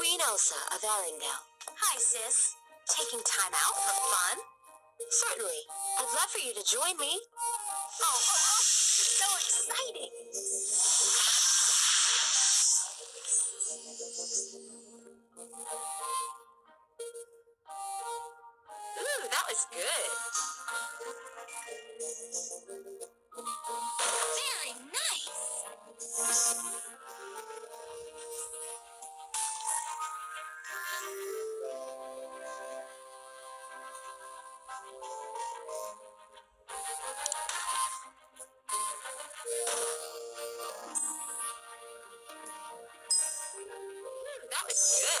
Queen Elsa of Arendelle. Hi, sis. Taking time out for fun? Certainly. I'd love for you to join me. Oh, oh, oh, so exciting. Ooh, that was good. Very nice. is good.